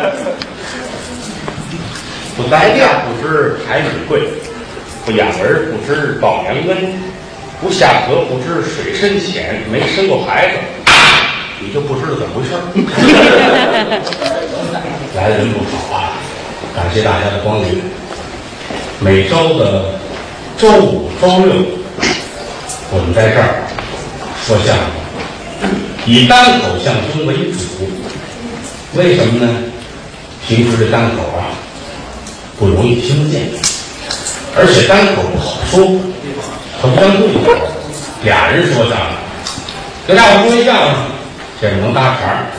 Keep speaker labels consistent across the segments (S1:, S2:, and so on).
S1: 不待嫁不知柴米贵，不养儿不知报娘恩，不下河不知水深浅，没生过孩子，你就不知道怎么回事儿。来的人不少啊，感谢大家的光临。每周的周五、周六，我们在这儿说相声，以单口相声为主。为什么呢？平时这单口啊不容易听得见，而且单口不好说，它不像对口，俩人说相声，跟大伙说一相声，这能搭茬儿，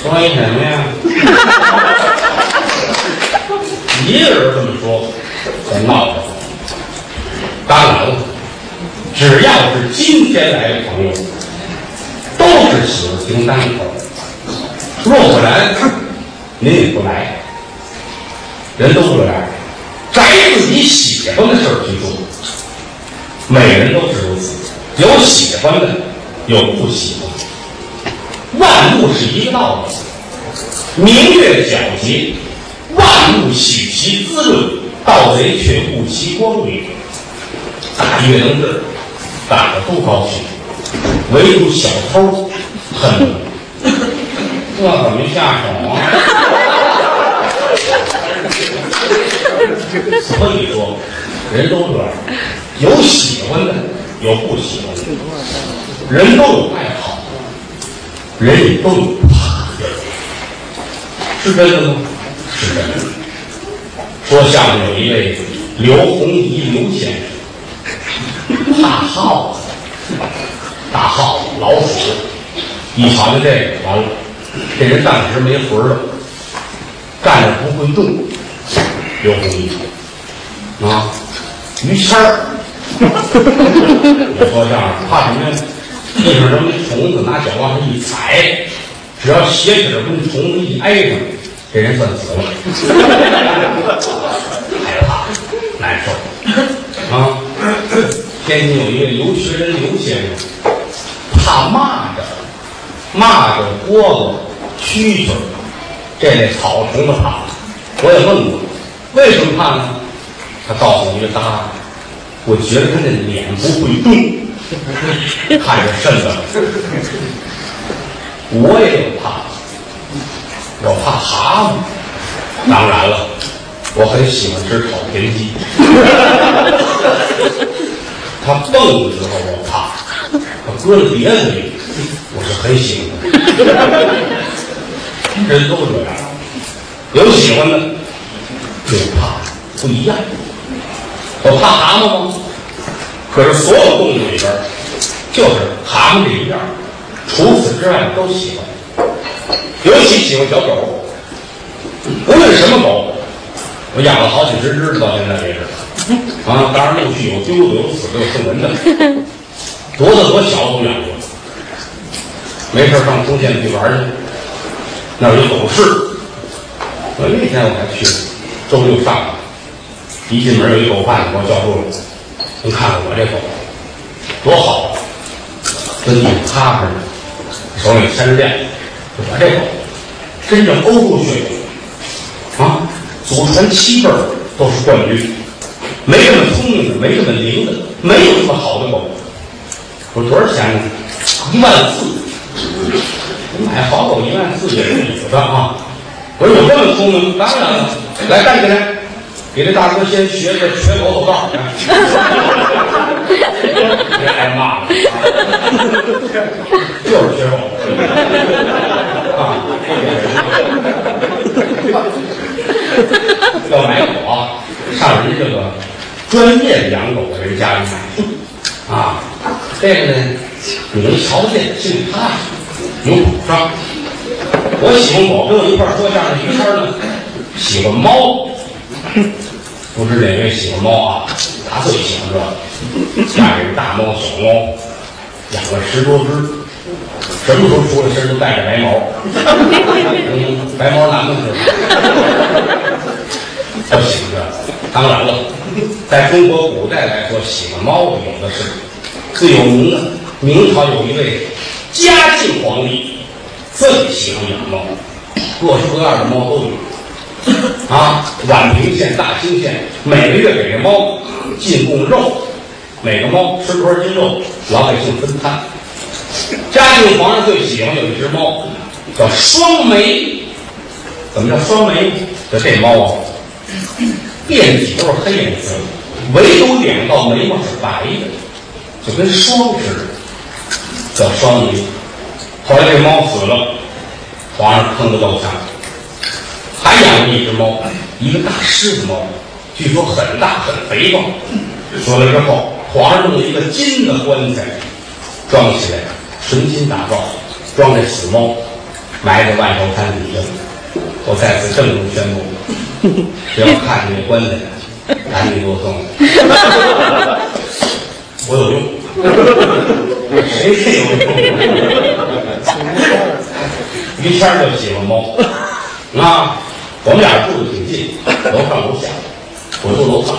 S1: 说一什么呀？一个人这么说，就闹腾。当然了，只要是今天来的朋友，都是喜欢听单口。若不然，您也不来。人都这样，摘自己喜欢的事儿去做。每人都是如此，有喜欢的，有不喜欢的。万物是一个道理，明月皎洁，万物喜其滋润，盗贼却护其光明。大月亮日，大家都高兴，唯独小偷恨。这怎么下手啊？所以说，人都这样，有喜欢的，有不喜欢的，人都有爱好，人也都有怕的，是真的吗？是真的。说相声有一位刘洪仪刘先生，大耗子，大耗子、老鼠，一瞧见这个，完了。这人当时没魂了，站着不会动。刘洪一啊，于谦儿，我说相声怕什么呀？地上什么虫子，拿脚往上一踩，只要鞋底儿跟虫子一挨上，这人算死了，害怕难受啊。天津有一位刘学仁刘先生，怕蚂蚱，蚂蚱、蝈子。蛐蛐，这类草虫子怕，我也问过，为什么怕呢？他告诉我一个答案，我觉得他那脸不会动，看着瘆得慌。我也有怕，我怕蛤蟆。当然了，我很喜欢吃炒田鸡。他蹦的时候我怕，他搁在碟子里，我是很喜欢。人都这样，有喜欢的，有怕，不一样。我怕蛤蟆吗？可是所有动物里边，就是蛤蟆这一样，除此之外都喜欢。尤其喜欢小狗，无论什么狗，我养了好几十只，到现在为止。啊，当然陆续有丢的，有死的，有送人的，多大多小都养过。没事上丰县去玩去。那儿有狗市，我那天我还去了，周六上午，一进门有一狗贩子给我叫住了，您看看我这狗多好，跟你踏实呢，手里牵着链，我这狗真正欧洲血统啊，祖传七辈都是冠军，没这么聪明的，没这么灵的，没有这么好的狗。我说多少钱呢？一万四。买好狗一万四也是有的啊！我说有这么聪明？当然了，来站起来，给这大哥先学个学狗走道。别挨骂了，就是学狗啊！要买狗啊，上人这个专业养狗的人家里买啊。这个呢，你能瞧见，心里有保障。我喜欢狗，跟我一块说相声于谦呢，喜欢猫。不知哪位喜欢猫啊？他最喜欢这个，家里大猫小猫，养了十多只，什么时候出了身都带着白毛。白毛男的是不喜欢这。当然了，在中国古代来说，喜欢猫的有的是。最有名的，明朝有一位。嘉靖皇帝最喜欢养猫，各式各样的猫都有。啊，宛平县、大兴县每个月给这猫进贡肉，每个猫吃多少斤肉，老百姓分摊。嘉靖皇上最喜欢有一只猫，叫双眉。怎么叫双眉？就这猫啊，遍体都是黑颜色，唯独两道眉毛是白的，就跟霜似的，叫双鱼。后来这猫死了，皇上坑的够呛。还养了一只猫，一个大狮子猫，据说很大很肥壮。死了之后，皇上弄了一个金的棺材，装起来，纯金打造，装这死猫，埋在万寿山底下。我在此郑重宣布，只要看见这棺材，赶紧给我送来，我有用，哈哈哈谁也有用。于谦就喜欢猫，啊。我们俩住的挺近，楼上楼下，我住楼上，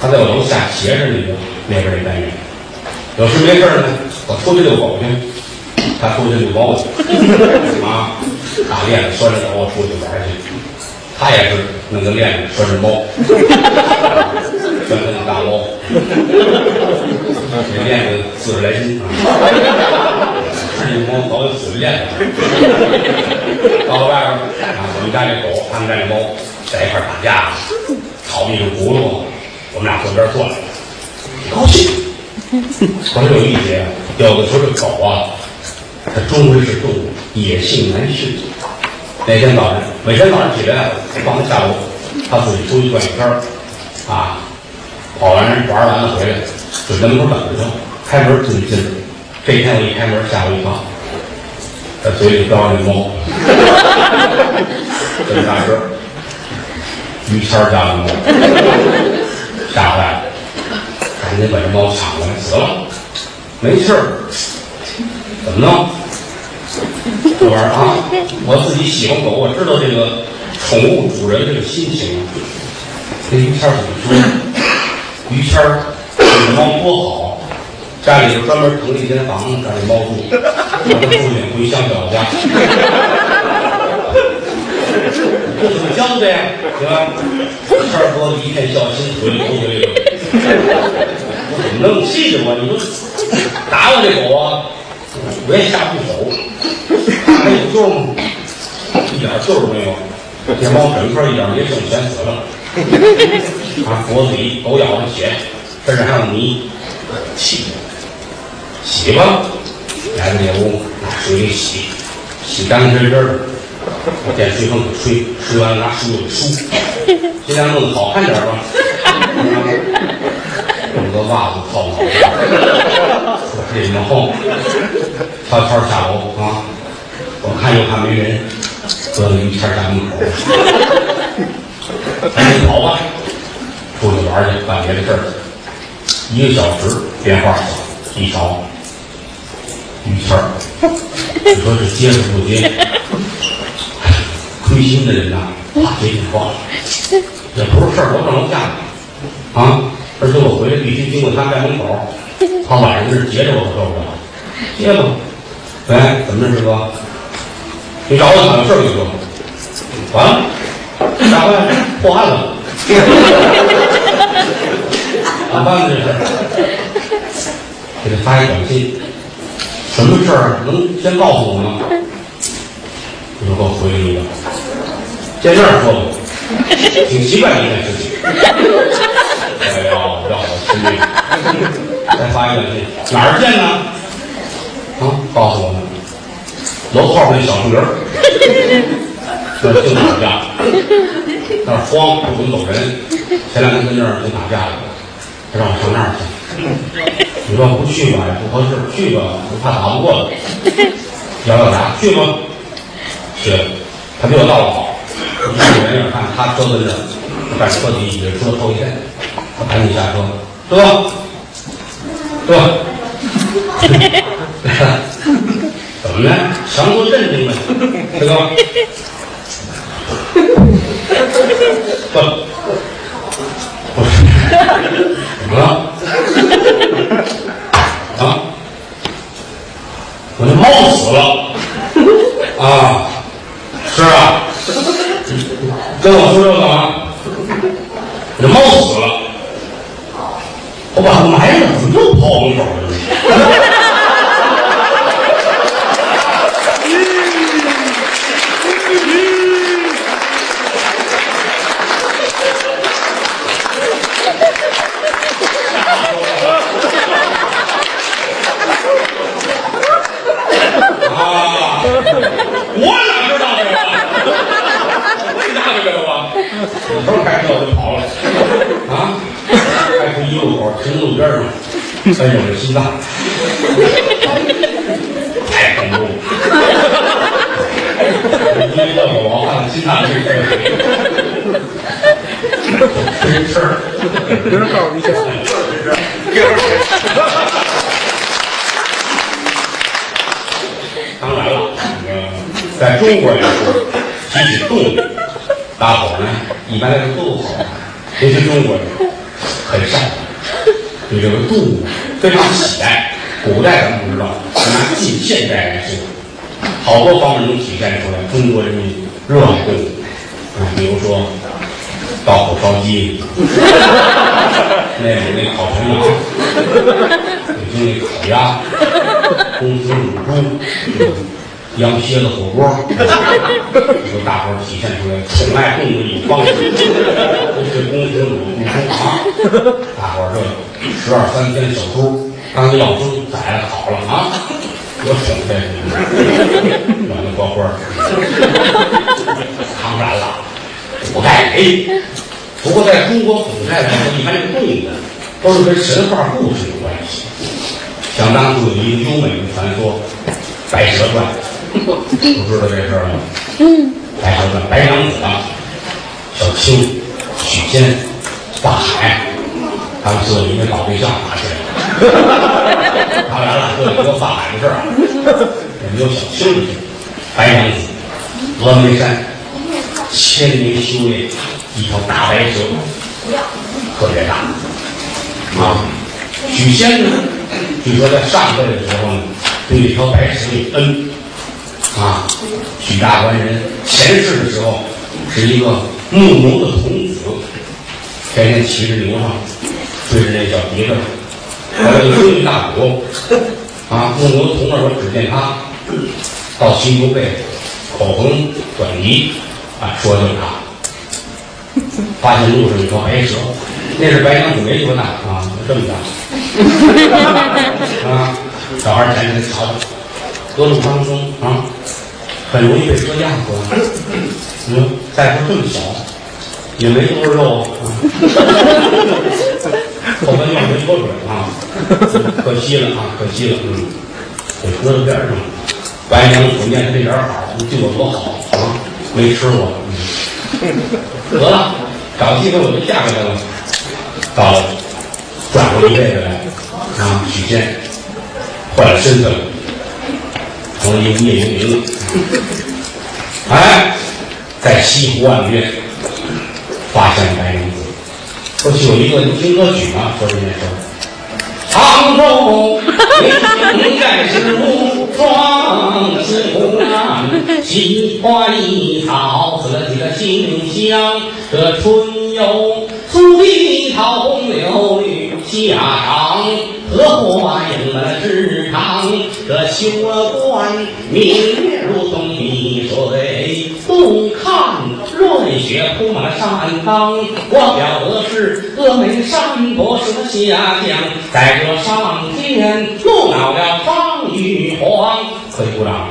S1: 他在我楼下斜着那个那边那单元。有事没事呢，我出去遛狗去，他出去遛猫去，啊，打链子拴着狗，我出去玩去。他也是弄个链子拴着猫，拴着那大猫，这链子四十来斤啊，这猫早就死链子。到了外边啊，我们家这狗，他们家这猫在一块打架，吵一个轱辘，我们俩坐边坐着，高兴。很有意思，有的时候这狗啊，它终归是动物，野性难驯。那天早上，每天早上起来，放他下楼，他自己出去转一圈啊，跑完玩完了回来，就在门口等着他，开门自己进来。这一天我一开门，吓我一跳。他嘴里叼着那猫，这么大个于谦家的猫，吓坏了，赶紧把这猫抢过来，死了，没气儿，怎么弄？这玩意儿啊，我自己喜欢狗，我知道这个宠物主人这个心情。跟于谦怎么说？于谦儿这猫多好。家里头专门腾了一间房子让这猫住，让它住去回乡老家。这怎么教的呀？行吧？谦儿哥一片孝心，回来回来我怎么那么气着我？你说打我这狗啊，我也下不手。还有救吗？一点救都没有。这猫整个一点没剩，全死了。他，脖子里狗咬的血，身上还有泥，气的。洗吧，来到这屋，拿水给洗，洗干干净净的。我电吹风给吹，吹完了拿梳子梳，尽量弄得好看点吧。弄个袜子套脑袋，这以后悄悄下楼啊，我看又看没人，搁到于谦家门口，赶紧跑吧，出去玩去办别的事儿。一个小时电话一找。于谦，你说这接是不接？亏心的人呐，怕接电话，也不是事儿，楼上楼下啊！而且我回来必须经过他家门口，他晚上在这接着我，受不了。接吧，喂，怎么着，师哥？你找我谈事儿，你说。完了，咋办？破案了。咋办呢？这是，给他发一短信。什么事儿能先告诉我吗？你说给我回一个，见面说吧，挺奇怪的一件事情。哎呀，再发一短信，哪儿见呢？啊，告诉我们，楼后边那小树林儿，那净打架，那儿慌，不准走人。前两天跟那儿净打架了，他让我上那儿去。你说不去吧也不合适，去吧我怕打不过他，咬咬牙去吗？去，他比我道好。远远看他车跟着，在车底下车后一天，我赶紧下车，哥，哥，怎么呢？强作镇定呗，大哥，不，不是，怎么了？啊！我那猫死了啊！是啊，跟我说这干嘛？这猫死了，我把它埋了，怎么又跑我门口来了？啊！我哪知道这个？回答这个吧。扭头开车我就跑了。啊！开出一路口，停路边上，再有这心脏，太恐怖了。因为这个我看心脏这事儿，真事儿。
S2: 别人告诉你去。
S1: 当然了，呃在中国来说，提起动物，大伙呢一般来说都好，尤其中国人很善良，对这个动物非常喜爱。古代咱们不知道，拿近现代来说，好多方面能体现出来中国人民热爱动物。比如说刀口烧鸡，内蒙那烤全羊，北京那烤鸭，公司乳猪，羊蝎子火锅，由大伙儿体现出来宠爱动物一方。这是公司乳猪啊，大伙儿这十二三天小猪，刚要猪宰了烤了啊，多省这个，暖暖和和。当然了，不该没。不过在中国古代来说，一般这动物都是跟神话故事有关系。想当初有一个优美的传说《白蛇传》，不知道这事儿吗？嗯，《白蛇传》白娘子啊，小青、许仙、大海，他们四个因为搞对象打起来了。当然了，这里有大海的事儿啊，也没有小青的事。白娘子，峨眉山千年修炼一条大白蛇，特别大啊。许仙呢，据说在上辈的时候呢，对这条白蛇有恩啊。许大官人前世的时候是一个牧牛的童子，天天骑着牛上，追着那小鼻子，后来就生于大鼓啊。牧牛童那时候只见他到骑牛背，口红转移啊，说就是他。发现路上有条白蛇，那是白娘子没多大啊，这么大 啊，小孩捡起来瞧瞧，搁路当中啊，很容易被车压死。嗯，再说这么小，也没多少肉啊，后半夜没脱水啊，可惜了啊，可惜了，嗯，给搁到边上。白娘子念他这点好，你对我多好啊，没吃我，嗯，得了。找机会我就嫁给他了。到了，转过一辈子来，啊，许仙换了身子了，成了一无业游民了。哎，在西湖岸边发现白娘子。过去有一个流行歌曲嘛，说这件事儿。杭州应该是无双新娘，心花一草，四季馨香。这春游苏堤桃红柳绿夏长，荷花映了池塘。这修了观明月如同碧水，东看润雪铺满了山岗。我表的是峨眉山不是下将，在这上天怒恼了张玉皇，可以鼓掌。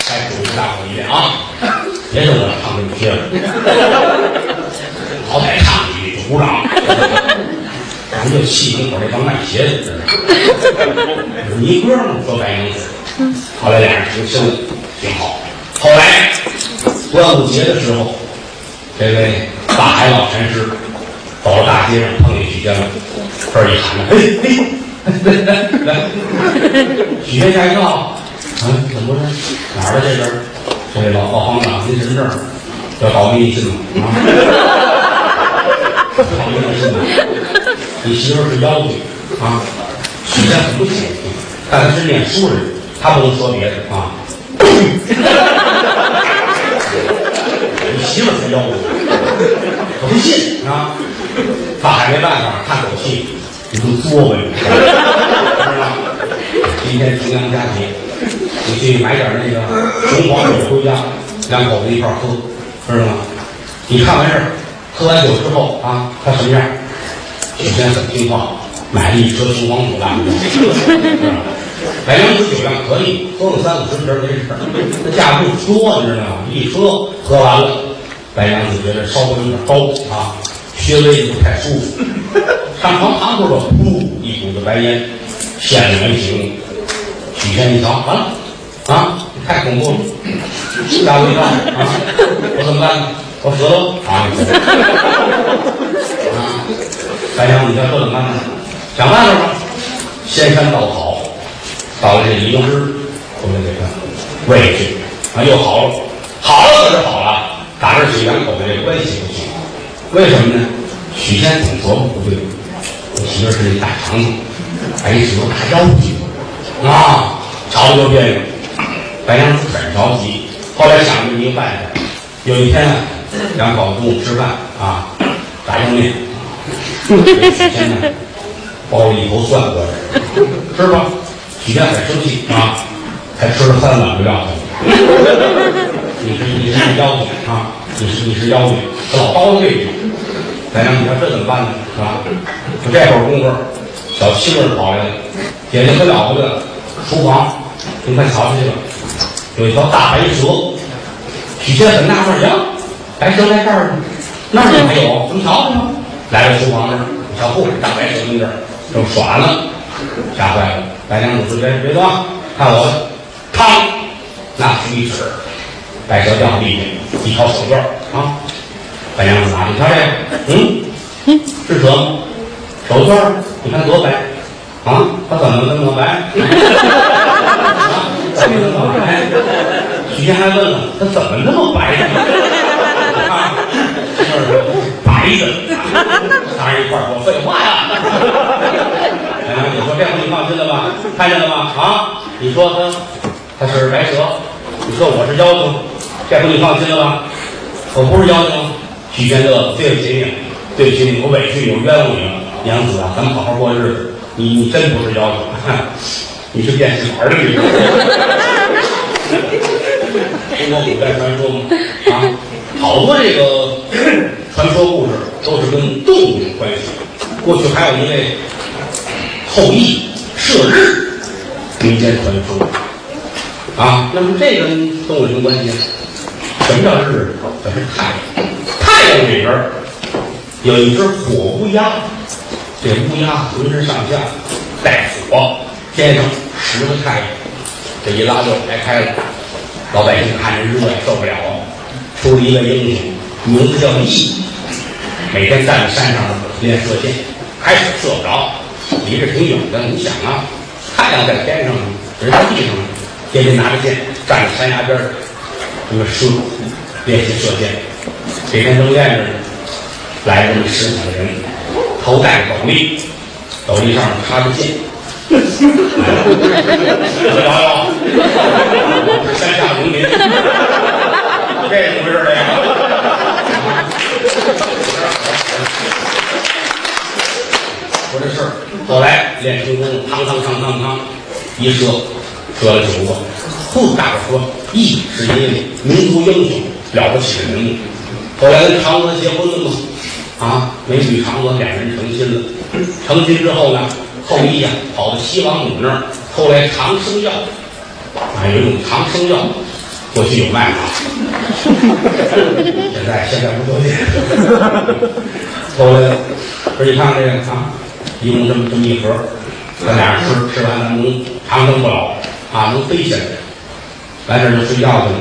S1: 再祝福大伙一遍啊！别跟我唱给你听了，好歹唱几句就鼓掌。咱就气门口那帮卖鞋的似的，你哥们说白娘子，后来俩人挺深，挺好。后来端午节的时候，这位大海老禅师走到大街上碰见许仙了，这儿一喊呢，嘿嘿，来来来，许仙吓一跳，啊，怎么回事？哪儿的这人？这位老老行长，您身份证要搞迷信吗？啊，搞迷信吗？你媳妇是妖精啊！许仙很不解气，但他是念书人，他不能说别的啊。你媳妇是妖精，我不信啊！他还没办法，叹口气，你就作吧你，知道吗？今天重阳佳节，你去买点那个雄黄酒回家，两口子一块喝，知道吗？你看完事儿，喝完酒之后啊，他什么样？许仙很听话，买了一车雄黄酒来，白娘子酒量可以，喝个三五十瓶没事儿，那价不多，你知道吗？一喝喝完了，白娘子觉得稍微有点高啊，穴位不太舒服，上床躺会儿吧，噗，一股子白烟现了原形。许仙一瞧，完了啊，太恐怖了，吓我一跳啊！我怎么办呢？我死了啊！你死了啊！白娘子，你说这怎么办呢？想办法吧，仙山稻草。到了这李公之，我们给他喂去啊，又好了，好了可是好了，打这起两口子这关系不行，为什么呢？许仙总琢磨不对，我媳妇是那大长子，白蛇大妖精啊，吵得就别扭。白娘子很着急，后来想了一个办法，有一天啊，两口子中午吃饭啊，炸酱面，包了一头蒜过来，吃吧。许仙很生气啊，才吃了三碗就撂下了。你是你是妖精啊！你是你是妖精，他老叨叨这句。白娘，你说这怎么办呢？是吧？就这会儿功夫，小七妹跑来了，姐姐可了不得，厨房，你快瞧去吧，有一条大白蛇。许仙很纳闷呀，白蛇在这儿呢，那儿怎么还有？怎么瞧去吗？来到厨房那儿，小不，大白蛇跟这儿正耍呢，吓坏了。白娘子说：“别别动，看我的！”嘡，拿出一尺，白蛇掉地下，一条手绢儿啊！白娘子拿着，你瞧这个，嗯嗯，是蛇吗？手绢儿你看多白啊！它怎么那么白？啊，怎么这么白？许仙还问了，它怎么那么白呢？啊，白的，仨人一块儿说废话呀。白娘子说：“这回你放心了吧？看见了吗？啊，你说他他是白蛇，你说我是妖精，这回你放心了吧？我不是妖精。”许仙乐，对不起你，对不起你，我委屈你，我冤枉你了。娘子啊，咱们好好过日子。你你真不是妖精，你是变戏法的女人。中国古代传说嘛，啊，好多这个传说故事都是跟动物有关系。过去还有一位。后羿射日，民间传说啊。那么这个跟我有什么关系？什么叫日？什么是太阳？太阳里边有一只火乌鸦，这乌鸦浑身上下带火，天上十个太阳，这一拉就排开了。老百姓看着热呀，受不了啊！出了一个英雄，名字叫羿，每天站在山上练射箭，开始射不着。离着挺远的，你想啊，太阳在天上，人在地上，天天拿着剑站在山崖边儿，那么射，练习射箭。每天正练着呢，来这么十几个人，头戴斗笠，斗笠上插着剑。聊聊，是山下农民，这怎么回事儿说这事儿，后来练成功，嘡嘡嘡嘡嘡，一射射了九个。哼，大伙说羿是一位民族英雄，了不起的人物。后来跟嫦娥结婚了嘛，啊，美女嫦娥两人成亲了。成亲之后呢，后羿呀跑到西王母那儿，后来长生药，啊，有一种长生药，过去有卖啊，现在现在不多见。后来，说你看这个啊。一共这么这么一盒，咱俩人吃吃完，咱能长生不老。啊，能飞起来。来这就睡觉去了。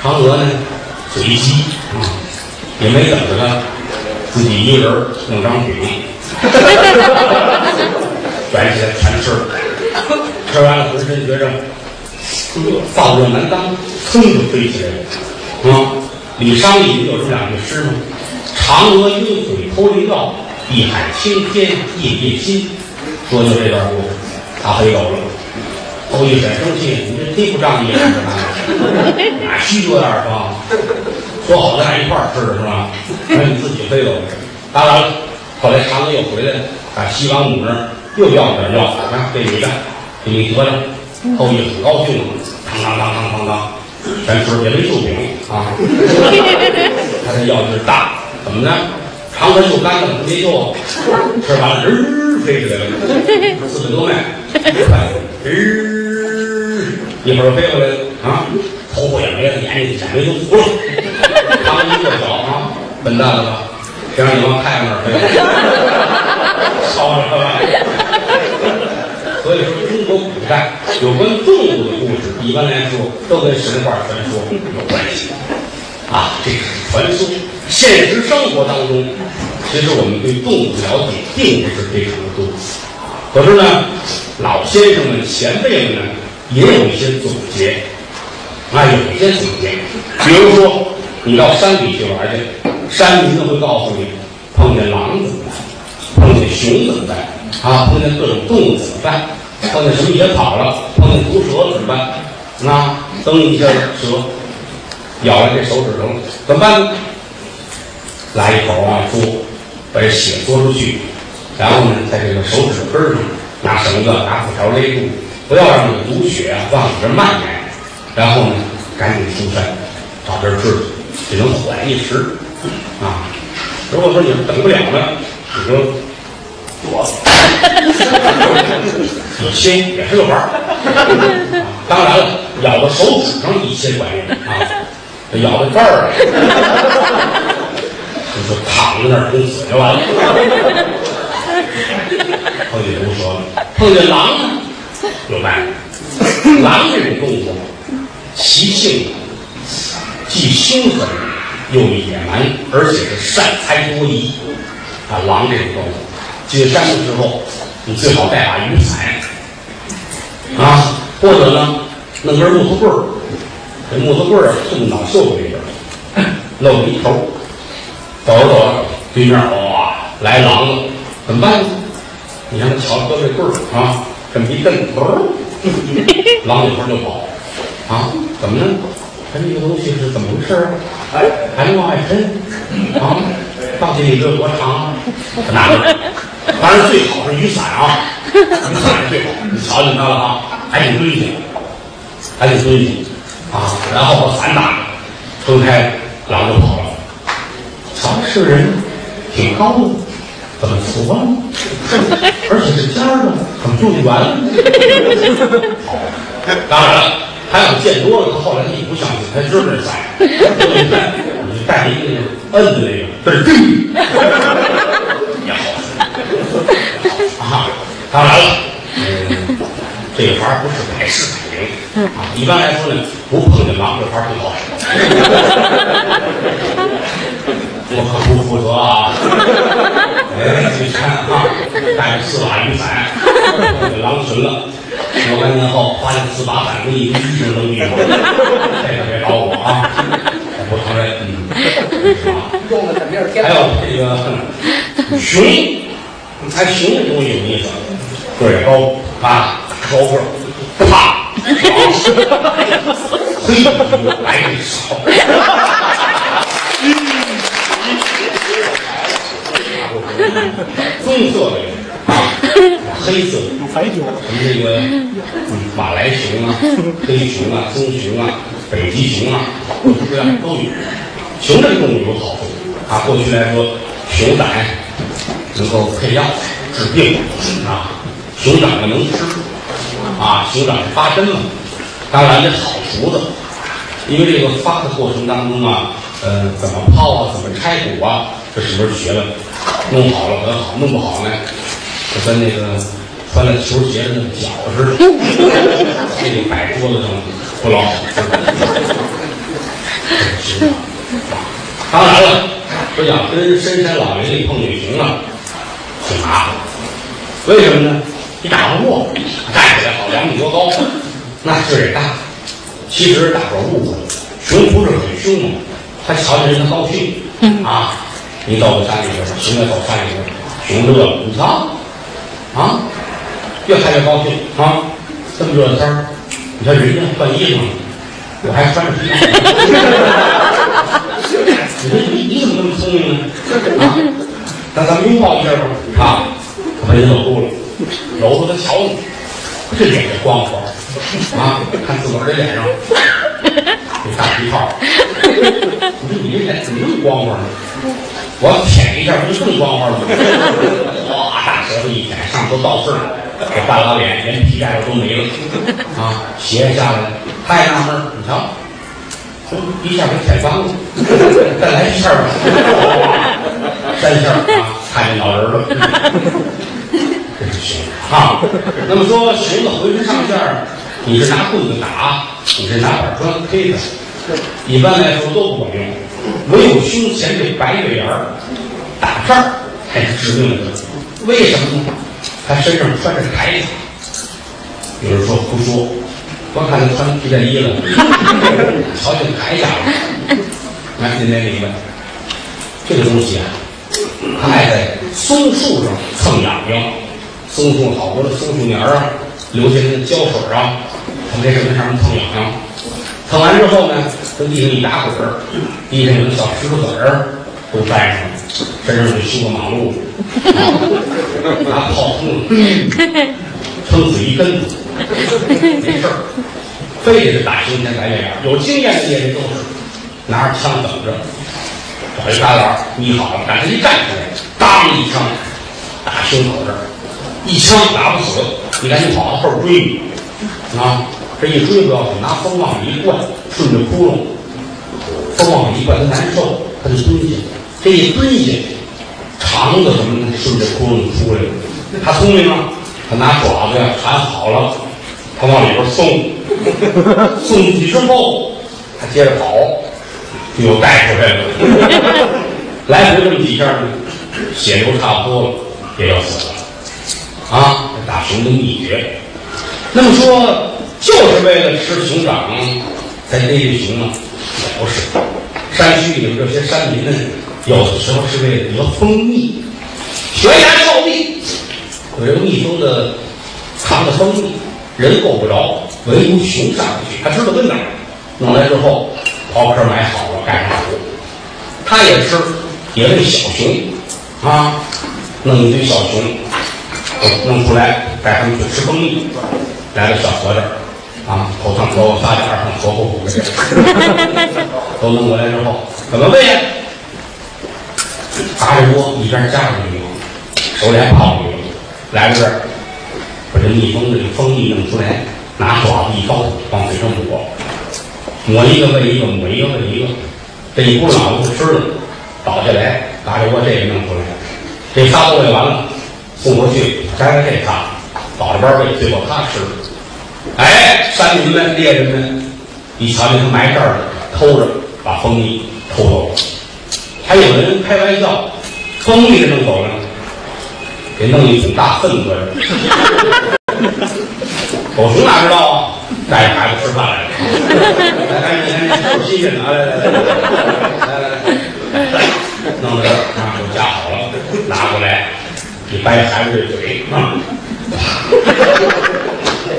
S1: 嫦娥呢，嘴急啊，也没等着他，自己一个人弄张饼，卷起来全吃了。吃完了，浑身觉着燥热难当，噌就飞起来了。啊，李商隐有这么两句诗吗？嫦娥晕水偷灵药。碧海青天夜夜心，说就这段故事，他飞走了。后一审生气，你这忒不仗义了，是吧？哪虚这样是吧？说好咱俩一块儿吃的是吧？那你自己飞走了。当然了，后来嫦娥又回来了，啊，西王母那儿又要点药，啊，这女的给你得了。后羿很高兴，当当当当当当，全吃也没寿饼啊。他这药劲儿大，怎么呢？长根又干的，别救，吃完了，人飞起来了，四百多迈，人一会儿飞回来了啊，头发也没了，眼睛眼睛都糊了。长根一跺脚啊，笨蛋了吧？谁让你往太阳那儿飞？烧着了吧？所以说，中国古代有关动物的故事，一般来说都跟神话传说有关系啊，这是传说。现实生活当中，其实我们对动物了解并不是非常的多。可是呢，老先生们、前辈们呢，也有一些总结，啊，有一些总结。比如说，你到山里去玩去，山民呢会告诉你，碰见狼怎么办，碰见熊怎么办，啊，碰见各种动物怎么办，碰见什么野跑了，碰见毒蛇怎么办？啊，蹬一下蛇，咬了这手指头，怎么办呢？拿一口往嘬，把这血嘬出去，然后呢，在这个手指根上拿绳子、拿布条勒住，不要让这个毒血往里边蔓延。然后呢，赶紧出山，找地儿治，只能缓一时啊。如果说你等不了呢，你就躲了，一切也是个法儿。啊当然了，咬到手指上一切管用啊，咬到这儿。就躺在那儿等死就完了。碰见毒蛇了，碰见狼呢，有办法。狼这种动物，习性既凶狠又野蛮，而且是善财多疑。啊，狼这种动物，进山的时候，你最好带把雨伞啊，或者呢，弄根木头棍儿，这木头棍儿送脑袖子里边，露着一头。走着走着，对面哇来狼了，怎么办呢？你让他瞧瞧这棍儿啊，这么一蹬，嘣，狼一会儿就跑啊？怎么呢？他这个东西是怎么回事啊？哎，还能往外伸啊？到底得有多长啊？很难的，当然最好是雨伞啊，雨伞最好。你瞧见他了啊？赶紧蹲下，赶紧蹲下啊！然后把伞打开，撑开，狼就跑了。瞧是人，挺高的，怎么矬了？而且是尖儿的，怎么就圆了？好，当然了，他要见多了，他后来他一不相信，他知道这是伞，你就带一个摁的那个，这是钉，也好啊。当然了，嗯，这个法儿不是百试百灵啊。一般来说呢，不碰见狼，这花儿挺好使。我可不负责啊！哎，你看啊，带着四把雨伞，给狼群了。说完年后，发现四把伞跟一个医生扔地上，这个别找我啊！我不承认，嗯，是吧？
S2: 用的肯定是天
S1: 还有这个熊，哎，熊这东西有意思，个儿也高啊，高个儿，啪，嘿，来一手。棕色的啊，黑色的，
S2: 白酒，
S1: 什么这个马来熊啊、黑熊啊、棕熊啊、北极熊啊，各式各样都有。熊这个动物有好处啊，过去来说，熊胆能够配药治病啊，熊掌呢能吃啊，熊掌是发针嘛，当然这好熟的，因为这个发的过程当中啊，呃，怎么泡啊，怎么拆骨啊，这是门学了。弄好了很好，弄不好呢，就跟那个穿了球鞋的那个脚似的，那个摆桌子上不老好。当然了，说想跟深山老林里碰见熊啊，挺麻烦。为什么呢？你打不过，站起来好两米多高，那劲儿也大。其实大伙儿误会了，熊不是很凶猛，他瞧见人他高兴啊。你到我山里边，熊在走山里边，熊乐了，你瞧，啊，越看越高兴啊，这么热的天儿，你看人家换衣裳，我还穿着皮袄。你说你你怎么那么聪明呢？啊，那咱们拥抱一下吧。啊，他把你搂住了，搂住他瞧你，这脸就光滑啊！看自个儿的脸上这大皮套，你说你这脸怎么？那么？光滑呢？我要舔一下，不就更光滑了吗？哇，大舌头一舔，上头倒刺儿，这大老脸连皮带都没了啊！鞋下来，他也纳闷儿，你瞧。一下给舔脏了，再来一下吧，三下啊，看见脑仁了，这是熊啊。那么？说熊的浑身上下，你是拿棍子打，你是拿板砖 K 它，一般来说都不管用，唯有胸前这白月牙儿打这儿才是致命的。为什么呢？他身上穿着铠甲。有人说胡说。光看他穿皮带衣了，瞧见铠甲了，那您得明白，这个东西啊，它爱在松树上蹭痒痒，松树好多的松树苗啊，留下那胶水啊，它在什么上面蹭痒痒，蹭完之后呢，跟地上一打滚儿，地上有的小石头子儿都沾上了，身上就修个马路，拿炮轰，撑死一根子。没事儿，非得是打胸前白月牙。有经验的猎人都是拿着枪等着，找一旮旯眯好了，赶他一站起来，当一枪打胸口这儿，一枪打不死，你赶紧跑到后边追你啊！这一追不要紧，拿风往里一灌，顺着窟窿，风往里一灌，他难受，他就蹲下。这一蹲下，肠子什么的顺着窟窿就出来了。他聪明啊！他拿爪子呀缠好了，他往里边送，送进去之后，他接着跑，又带出来了。来回这么几下，血流差不多了，也要死了。啊，这打熊的秘诀。那么说，就是为了吃熊掌才逮这熊吗？不是，山区里的这些山民呢，有的时候是为了得蜂蜜，悬崖峭壁。有这个蜜蜂的藏的蜂蜜，人够不着，唯独熊上不去。他知道跟哪儿，弄来之后，刨坑买好了，盖上土。他也吃，也喂小熊啊，弄一堆小熊，弄出来带他们去吃蜂蜜。来到小和尚啊，头上罗个发夹，二上活活虎的，都弄过来之后，怎么喂呀？打着锅一边夹着牛，手里还泡着牛。来到这儿，把这蜜蜂的这蜂蜜弄出来，拿爪子一包，往嘴上抹，抹一个喂一个，抹一个喂一个，这一股脑子不吃了，倒下来，把这窝这个弄出来，这仨都喂完了，送过去，摘了这仨，倒着班喂，最后他吃了。哎，山民们、猎人们，一瞧见他埋这儿了，偷着把蜂蜜偷走了。还有人开玩笑，蜂蜜弄走了，给弄一桶大粪搁来 狗熊哪知道啊？带着孩子吃饭来了。来来来，有新鲜的，来来来。弄到这儿，啊，都夹好了，拿过来，一掰孩子这嘴，啊、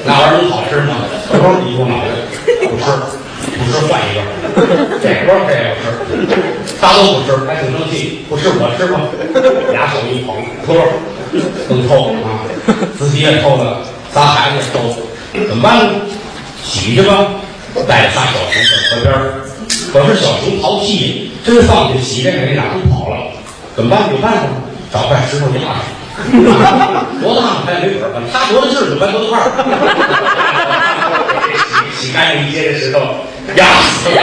S1: 那玩意儿能好吃吗？偷偷一过脑袋，不吃，不吃换一个，这锅这要吃，仨都不吃，还挺生气，不吃我吃吧，俩手一捧，偷。更臭啊！自己也臭了，仨孩子也臭，怎么办呢？洗去吧，带着仨小熊在河边。可是小熊淘气，真放下洗这水，俩都跑了。怎么办？有办法，找块石头压上。多大他也没准儿，他多大劲儿就搬多大块儿。洗洗干净一接这石头，压死了。